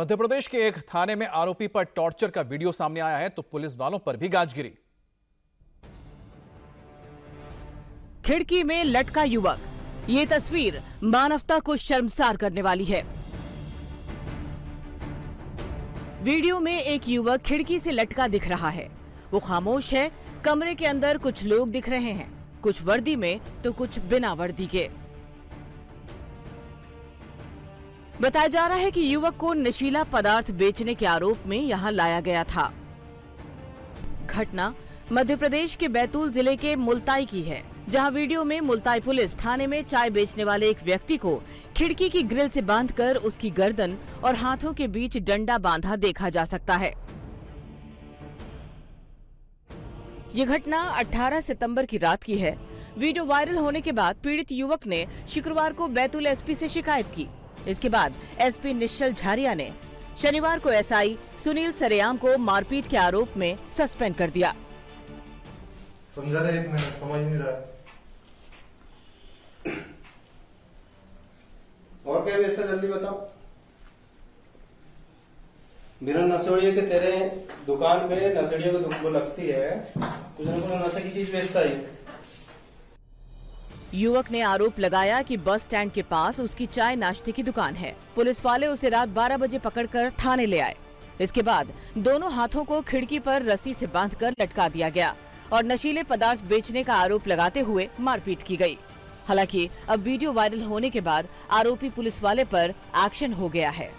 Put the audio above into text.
मध्य प्रदेश के एक थाने में आरोपी पर टॉर्चर का वीडियो सामने आया है तो पुलिस वालों पर भी गाज गिरी खिड़की में लटका युवक। ये तस्वीर मानवता को शर्मसार करने वाली है। वीडियो में एक युवक खिड़की से लटका दिख रहा है। वो खामोश है, कमरे के अंदर कुछ लोग दिख रहे हैं। कुछ वर्दी में तो कुछ बिना वर्दी के। बताया जा रहा है कि युवक को नशीला पदार्थ बेचने के आरोप में यहाँ लाया गया था। घटना मध्य प्रदेश के बैतूल ज़िले के मुल्ताई की है, जहाँ वीडियो में मुल्ताई पुलिस थाने में चाय बेचने वाले एक व्यक्ति को खिड़की की ग्रिल से बांधकर उसकी गर्दन और हाथों के बीच डंडा बांधा देखा जा सकता है। ये घटना 18 सितंबर की रात की है। वीडियो वायरल होने के बाद पीड़ित युवक ने शुक्रवार को बैतूल एसपी से शिकायत की। इसके बाद एसपी निश्चल झारिया ने शनिवार को एसआई सुनील सरेयाम को मारपीट के आरोप में सस्पेंड कर दिया। समझा रहे एक मिनट समझ नहीं रहा। और क्या बेचता जल्दी बताओ? बिना नशेड़ियों के तेरे दुकान पे नशेड़ियों की दुकान लगती है कुछ ना कुछ नशे की चीज़ बेचता ही। युवक ने आरोप लगाया कि बस स्टैंड के पास उसकी चाय नाश्ते की दुकान है। पुलिस वाले उसे रात 12 बजे पकड़कर थाने ले आए। इसके बाद दोनों हाथों को खिड़की पर रस्सी से बांधकर लटका दिया गया और नशीले पदार्थ बेचने का आरोप लगाते हुए मारपीट की गई। हालाँकि अब वीडियो वायरल होने के बाद आरोपी पुलिस वाले पर एक्शन हो गया है।